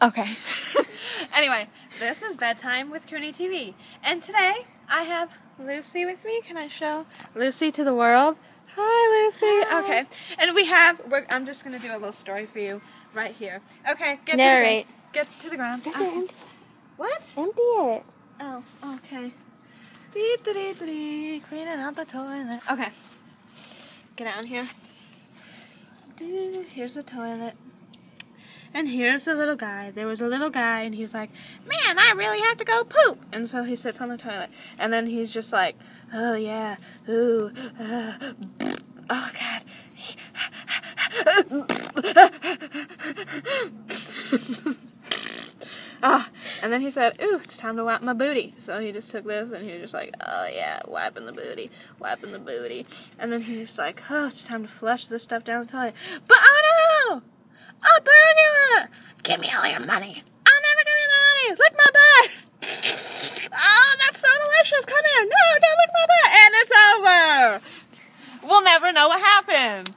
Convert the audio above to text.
Okay. anyway, this is bedtime with Croony TV, and today I have Lucy with me. Can I show Lucy to the world? Hi, Lucy. Hi. Okay, and we have. We're, I'm just gonna do a little story for you right here. Okay, get Narrate. to the ground. Get to the ground. Okay. What? Empty it. Oh, okay. Dee, dee, dee, dee, Cleaning out the toilet. Okay. Get out here. Here's the toilet. And here's the little guy. There was a little guy, and he's like, Man, I really have to go poop. And so he sits on the toilet. And then he's just like, Oh, yeah. Ooh. Uh, oh, God. Ah, and then he said, "Ooh, it's time to wipe my booty." So he just took this and he was just like, "Oh yeah, wiping the booty, wiping the booty." And then he's like, "Oh, it's time to flush this stuff down the toilet." But oh no, a burglar! Give me all your money. I'll never give you my money. Lick my butt. oh, that's so delicious. Come here. No, don't lick my butt. And it's over. We'll never know what happened.